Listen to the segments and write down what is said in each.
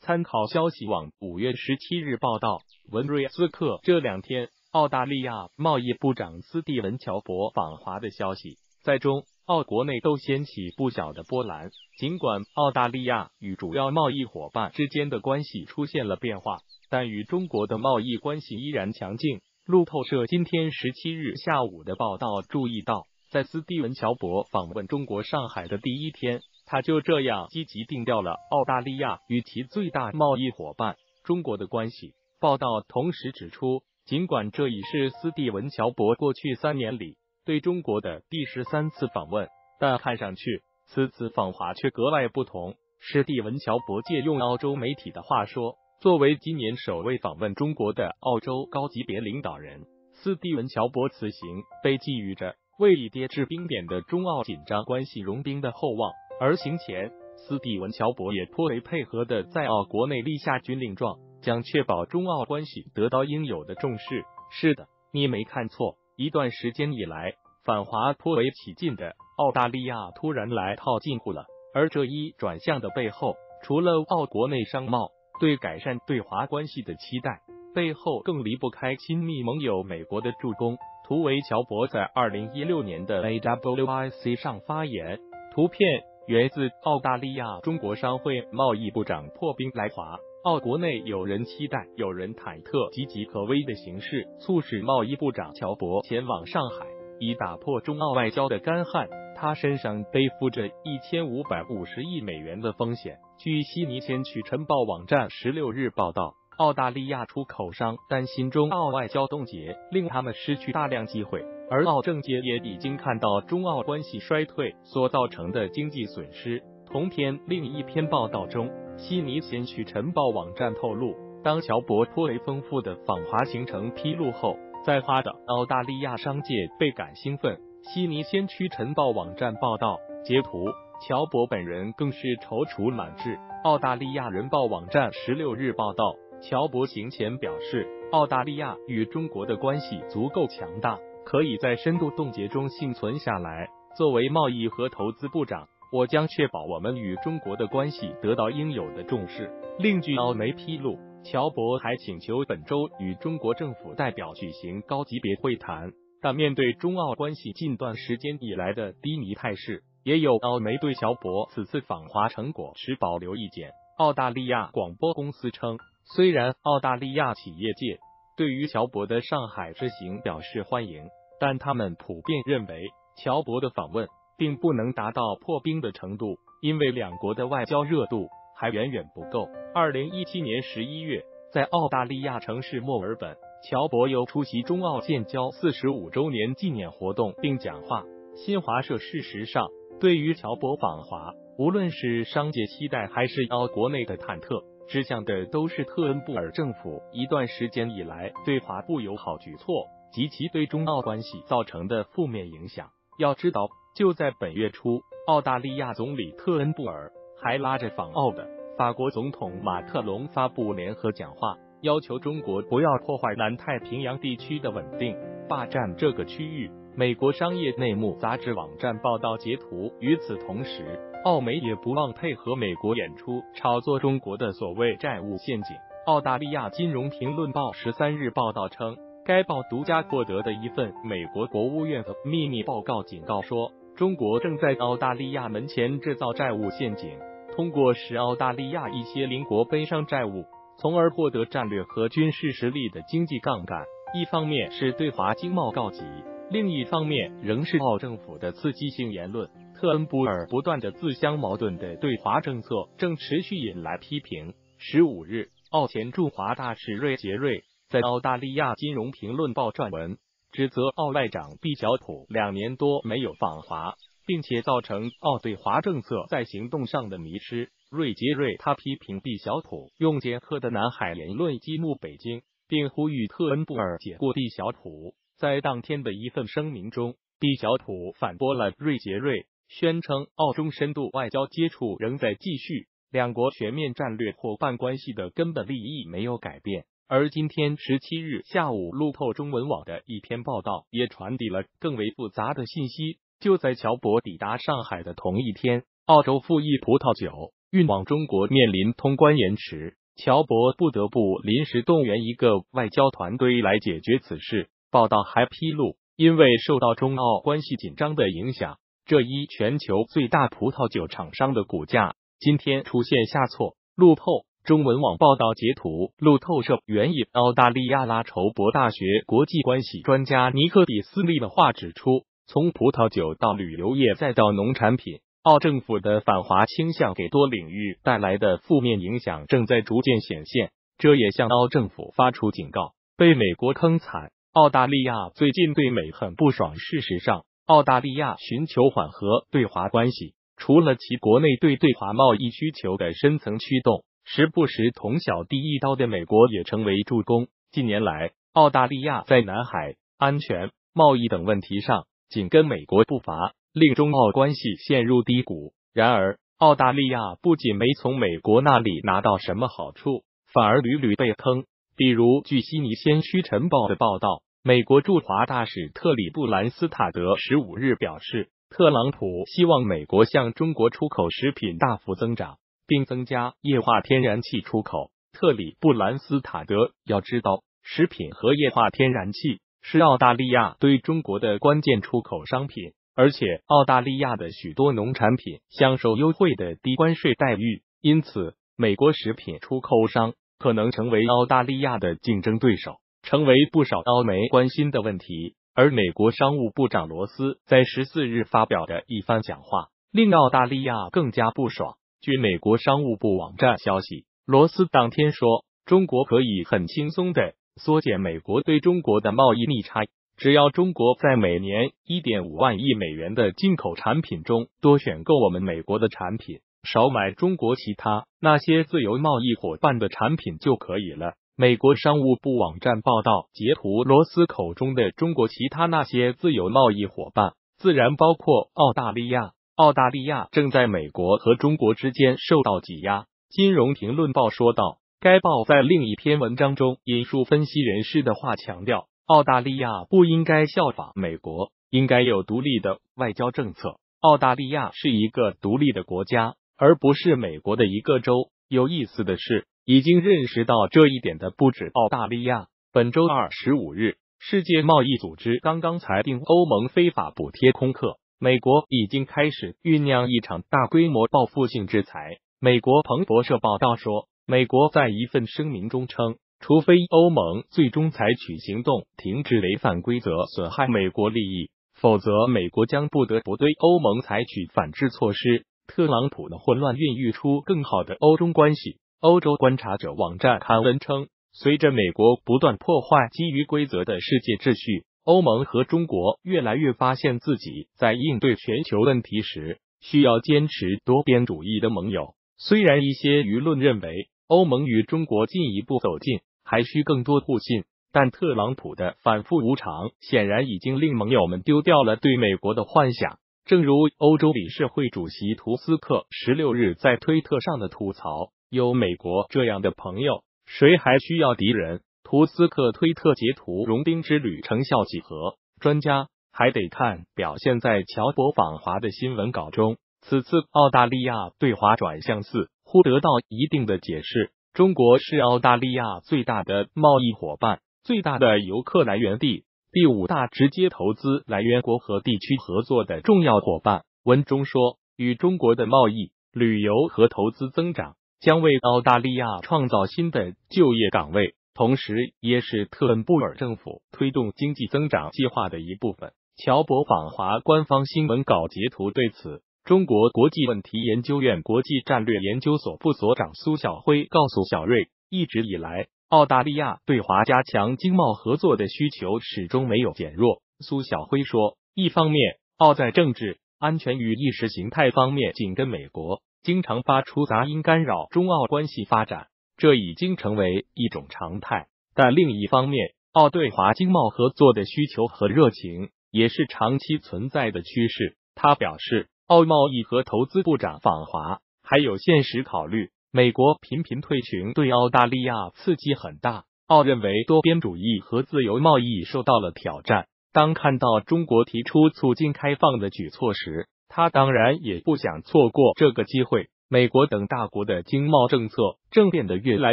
参考消息网五月十七日报道，文瑞斯克这两天澳大利亚贸易部长斯蒂文乔伯访华的消息，在中澳国内都掀起不小的波澜。尽管澳大利亚与主要贸易伙伴之间的关系出现了变化，但与中国的贸易关系依然强劲。路透社今天十七日下午的报道注意到，在斯蒂文乔伯访问中国上海的第一天。他就这样积极定调了澳大利亚与其最大贸易伙伴中国的关系。报道同时指出，尽管这已是斯蒂文乔伯过去三年里对中国的第十三次访问，但看上去此次访华却格外不同。斯蒂文乔伯借用澳洲媒体的话说，作为今年首位访问中国的澳洲高级别领导人，斯蒂文乔伯此行被寄予着为已跌至冰点的中澳紧张关系融冰的厚望。而行前，斯蒂文乔伯也颇为配合的在澳国内立下军令状，将确保中澳关系得到应有的重视。是的，你没看错，一段时间以来反华颇为起劲的澳大利亚突然来套近乎了。而这一转向的背后，除了澳国内商贸对改善对华关系的期待，背后更离不开亲密盟友美国的助攻。图为乔博在二零一六年的 AWIC 上发言，图片。源自澳大利亚中国商会贸易部长破冰来华，澳国内有人期待，有人忐忑，岌岌可危的形势促使贸易部长乔博前往上海，以打破中澳外交的干旱。他身上背负着一千五百五十亿美元的风险。据悉尼先驱晨报网站十六日报道，澳大利亚出口商担心中澳外交冻结令他们失去大量机会。而澳政界也已经看到中澳关系衰退所造成的经济损失。同天另一篇报道中，悉尼先驱晨报网站透露，当乔博颇为丰富的访华行程披露后，在华的澳大利亚商界倍感兴奋。悉尼先驱晨报网站报道截图，乔博本人更是踌躇满志。澳大利亚人报网站十六日报道，乔博行前表示，澳大利亚与中国的关系足够强大。可以在深度冻结中幸存下来。作为贸易和投资部长，我将确保我们与中国的关系得到应有的重视。另据澳媒披露，乔博还请求本周与中国政府代表举行高级别会谈。但面对中澳关系近段时间以来的低迷态势，也有澳媒对乔博此次访华成果持保留意见。澳大利亚广播公司称，虽然澳大利亚企业界对于乔博的上海之行表示欢迎。但他们普遍认为，乔博的访问并不能达到破冰的程度，因为两国的外交热度还远远不够。二零一七年十一月，在澳大利亚城市墨尔本，乔博又出席中澳建交四十五周年纪念活动并讲话。新华社事实上，对于乔博访华，无论是商界期待还是澳国内的忐忑，指向的都是特恩布尔政府一段时间以来对华不友好举措。及其对中澳关系造成的负面影响。要知道，就在本月初，澳大利亚总理特恩布尔还拉着访澳的法国总统马特龙发布联合讲话，要求中国不要破坏南太平洋地区的稳定，霸占这个区域。美国商业内幕杂志网站报道截图。与此同时，澳媒也不忘配合美国演出炒作中国的所谓债务陷阱。澳大利亚金融评论报十三日报道称。该报独家获得的一份美国国务院的秘密报告警告说，中国正在澳大利亚门前制造债务陷阱，通过使澳大利亚一些邻国背上债务，从而获得战略和军事实力的经济杠杆。一方面是对华经贸告急，另一方面仍是澳政府的刺激性言论。特恩布尔不断的自相矛盾的对华政策正持续引来批评。十五日，澳前驻华大使瑞杰瑞。在澳大利亚金融评论报撰文，指责澳外长毕晓普两年多没有访华，并且造成澳对华政策在行动上的迷失。瑞杰瑞他批评毕晓普用尖刻的南海言论激怒北京，并呼吁特恩布尔解雇毕晓普。在当天的一份声明中，毕晓普反驳了瑞杰瑞，宣称澳中深度外交接触仍在继续，两国全面战略伙伴关系的根本利益没有改变。而今天十七日下午，路透中文网的一篇报道也传递了更为复杂的信息。就在乔博抵达上海的同一天，澳洲富益葡萄酒运往中国面临通关延迟，乔博不得不临时动员一个外交团队来解决此事。报道还披露，因为受到中澳关系紧张的影响，这一全球最大葡萄酒厂商的股价今天出现下挫。路透中文网报道截图，路透社援引澳大利亚拉筹伯大学国际关系专家尼克比斯利的话指出。从葡萄酒到旅游业再到农产品，澳政府的反华倾向给多领域带来的负面影响正在逐渐显现，这也向澳政府发出警告。被美国坑惨，澳大利亚最近对美很不爽。事实上，澳大利亚寻求缓和对华关系，除了其国内对对华贸易需求的深层驱动，时不时捅小弟一刀的美国也成为助攻。近年来，澳大利亚在南海安全、贸易等问题上。紧跟美国步伐，令中澳关系陷入低谷。然而，澳大利亚不仅没从美国那里拿到什么好处，反而屡屡被坑。比如，据悉尼先驱晨报的报道，美国驻华大使特里布兰斯塔德十五日表示，特朗普希望美国向中国出口食品大幅增长，并增加液化天然气出口。特里布兰斯塔德要知道，食品和液化天然气。是澳大利亚对中国的关键出口商品，而且澳大利亚的许多农产品享受优惠的低关税待遇，因此美国食品出口商可能成为澳大利亚的竞争对手，成为不少澳媒关心的问题。而美国商务部长罗斯在十四日发表的一番讲话，令澳大利亚更加不爽。据美国商务部网站消息，罗斯当天说，中国可以很轻松的。缩减美国对中国的贸易逆差，只要中国在每年一点五万亿美元的进口产品中多选购我们美国的产品，少买中国其他那些自由贸易伙伴的产品就可以了。美国商务部网站报道截图，罗斯口中的中国其他那些自由贸易伙伴，自然包括澳大利亚。澳大利亚正在美国和中国之间受到挤压。金融评论报说道。该报在另一篇文章中引述分析人士的话，强调澳大利亚不应该效仿美国，应该有独立的外交政策。澳大利亚是一个独立的国家，而不是美国的一个州。有意思的是，已经认识到这一点的不止澳大利亚。本周二十五日，世界贸易组织刚刚裁定欧盟非法补贴空客，美国已经开始酝酿一场大规模报复性制裁。美国彭博社报道说。美国在一份声明中称，除非欧盟最终采取行动停止违反规则、损害美国利益，否则美国将不得不对欧盟采取反制措施。特朗普的混乱孕育出更好的欧中关系。欧洲观察者网站刊文称，随着美国不断破坏基于规则的世界秩序，欧盟和中国越来越发现自己在应对全球问题时需要坚持多边主义的盟友。虽然一些舆论认为。欧盟与中国进一步走近，还需更多互信。但特朗普的反复无常，显然已经令盟友们丢掉了对美国的幻想。正如欧洲理事会主席图斯克十六日在推特上的吐槽：“有美国这样的朋友，谁还需要敌人？”图斯克推特截图融冰之旅成效几何？专家还得看表现在乔博访华的新闻稿中。此次澳大利亚对华转向四。忽得到一定的解释。中国是澳大利亚最大的贸易伙伴、最大的游客来源地、第五大直接投资来源国和地区合作的重要伙伴。文中说，与中国的贸易、旅游和投资增长将为澳大利亚创造新的就业岗位，同时也是特恩布尔政府推动经济增长计划的一部分。乔博访华官方新闻稿截图对此。中国国际问题研究院国际战略研究所副所长苏晓辉告诉小瑞，一直以来，澳大利亚对华加强经贸合作的需求始终没有减弱。苏晓辉说，一方面，澳在政治、安全与意识形态方面紧跟美国，经常发出杂音干扰中澳关系发展，这已经成为一种常态。但另一方面，澳对华经贸合作的需求和热情也是长期存在的趋势。他表示。澳贸易和投资部长访华，还有现实考虑。美国频频退群，对澳大利亚刺激很大。澳认为多边主义和自由贸易受到了挑战。当看到中国提出促进开放的举措时，他当然也不想错过这个机会。美国等大国的经贸政策正变得越来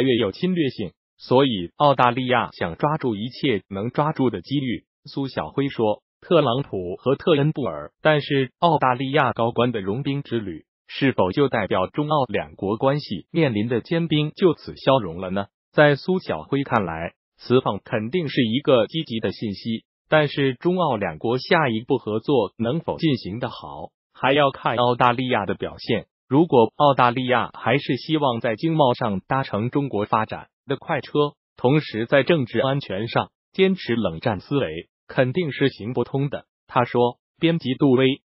越有侵略性，所以澳大利亚想抓住一切能抓住的机遇。苏小辉说：“特朗普和特恩布尔，但是澳大利亚高官的融冰之旅，是否就代表中澳两国关系面临的坚冰就此消融了呢？”在苏小辉看来，此访肯定是一个积极的信息，但是中澳两国下一步合作能否进行的好，还要看澳大利亚的表现。如果澳大利亚还是希望在经贸上搭乘中国发展的快车，同时在政治安全上坚持冷战思维，肯定是行不通的。他说：“编辑杜威